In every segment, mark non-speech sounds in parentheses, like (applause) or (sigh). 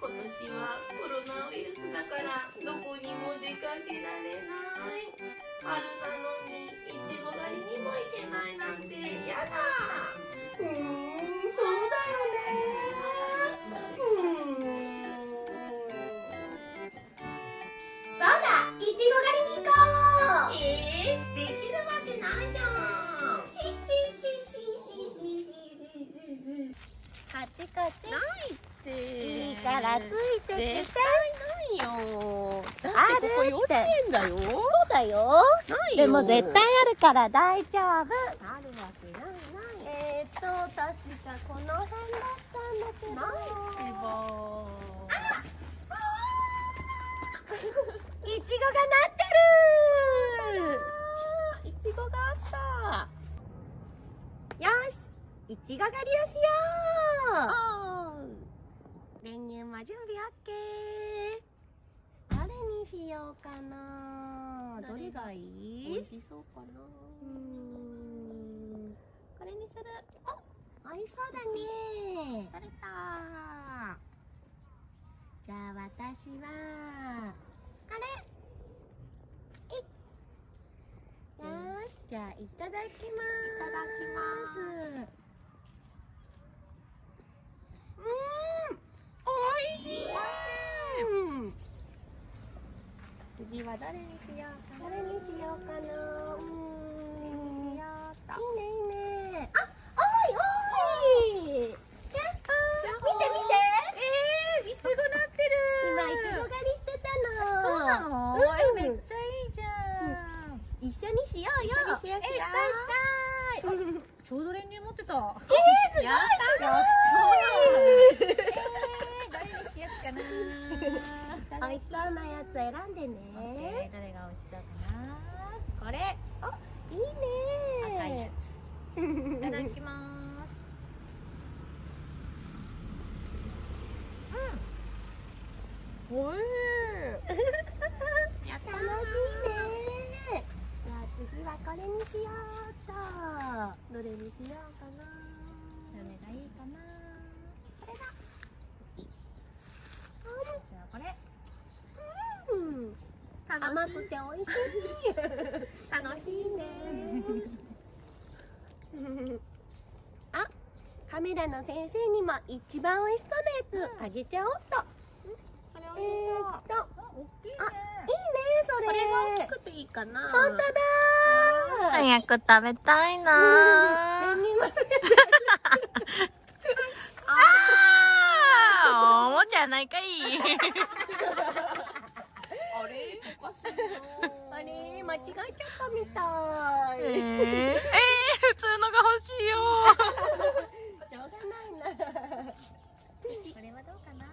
今年はコロナウイルスだからどこにも出かけられない。こっちこっちないって。いいからついてきて。絶対ないよだってここ幼稚園だよ。そうだよ。ないよ。でも絶対あるから大丈夫。あるわけない。ないえーと確かこの辺だったんだけど。ないってばいちごがなってる。いちごがあった。よし。いちご狩りをしよう。あ練乳も準備 OK どれにしようかな。どれがいい？美味しそうかな。うこれにする。お美味しそうだね。取れた。じゃあ私はこれ。よしじゃあいただきます。いただきます次はどれにしようかどれにしようかな？うーん。いいねやったいいね。あおいおい。やっ見て見て。えー、いちごなって。る今いちご狩りしてたの。そうなの、うん。えめっちゃいいじゃん、一緒にしようよ。一緒にしようしよう。えしたいしたい。ちょうど練乳持ってた。えー、すごいやったやえー、どれにしようかな美味しそうなやつ選んでね。えー、どれが美味しそうかな。これ。いいね。赤いやつ。いただきます。うん。おいしい。楽しいね。じゃあ次はこれにしようっと。どれにしようかなどれがいいかなこれだじゃあこれうん甘くて美味しい。楽しいね。(laughs) あカメラの先生にも一番美味しそうなやつあげちゃおうと。これえーっと。大きいね。あいいねそれ。これが大きくていいかな。本当だー。早く食べたいな (laughs) (laughs) あーおもちゃないかいあれ？おかしいあれ？間違えちゃったみたい、えー、えー、普通のが欲しいよ。(laughs) しょうがないな。これはどうかな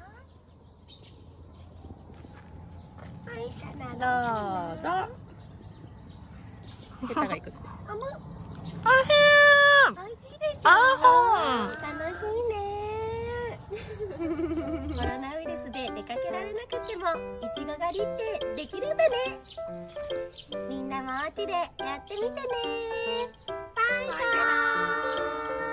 はいかなどうぞ。がいくあもうあへ美味しいでしょあ楽しいねなくてもいちご狩りってできるんだね。みんなもお家でやってみてね。バイバーイ。